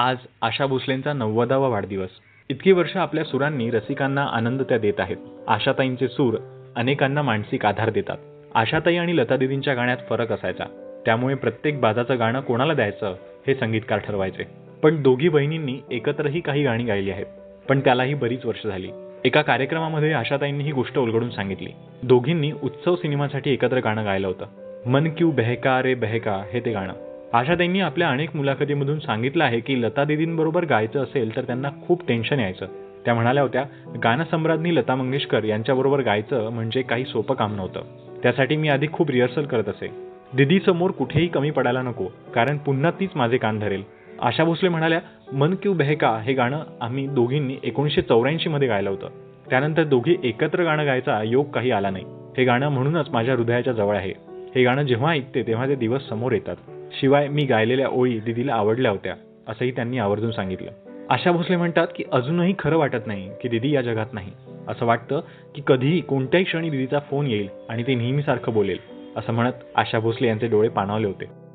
आज आशा भोसलेंचा नव्वदावा वाढदिवस. इतकी वर्ष आपल्या सुरांनी रसिकांना आनंद त्या देत आहेत. आशाताईंचे सूर अनेकांना मानसिक आधार देतात. आशाताई आणि लतादिदींच्या गाण्यात फरक असायचा. त्यामुळे प्रत्येक बाजाचं गाणं कोणाला द्यायचं हे संगीतकार ठरवायचे. पण दोघी बहिणींनी एकत्रही काही गाणी गायली आहेत. पण त्यालाही बरीच वर्ष झाली. एका कार्यक्रमामध्ये आशाताईंनी ही गोष्ट उलगडून सांगितली. दोघींनी उत्सव सिनेमासाठी एकत्र गाणं गायलं होतं. मन क्यू बहका रे बहका हे ते गाणं. आशाताईंनी आपल्या अनेक मुलाखतीमधून सांगितलं आहे की लता दीदींबरोबर गायचं असेल तर त्यांना खूप टेन्शन यायचं. त्या म्हणाल्या होत्या गानसम्राज्ञी लता मंगेशकर यांच्याबरोबर गायचं म्हणजे काही सोपं काम नव्हतं. त्यासाठी मी आधी खूप रिहर्सल करत असे. दिदीसमोर कुठेही कमी पडायला नको कारण पुन्हा तीच माझे कान धरेल. आशा भोसले म्हणाल्या मन क्यू बहका हे गाणं आम्ही दोघींनी एकोणीसशे चौऱ्याऐंशी मध्ये गायलं होतं. त्यानंतर दोघी एकत्र गाणं गायचा योग काही आला नाही. हे गाणं म्हणूनच माझ्या हृदयाच्या जवळ आहे. हे गाणं जेव्हा ऐकते तेव्हा ते दिवस समोर येतात. शिवाय मी गायलेल्या ओळी दिदीला आवडल्या होत्या असंही त्यांनी आवर्जून सांगितलं. आशा भोसले म्हणतात की अजूनही खरं वाटत नाही की दिदी या जगात नाही. असं वाटतं की कधीही कोणत्याही क्षणी दिदीचा फोन येईल आणि ते नेहमीसारखं बोलेल असं म्हणत आशा भोसले यांचे डोळे पाणावले होते.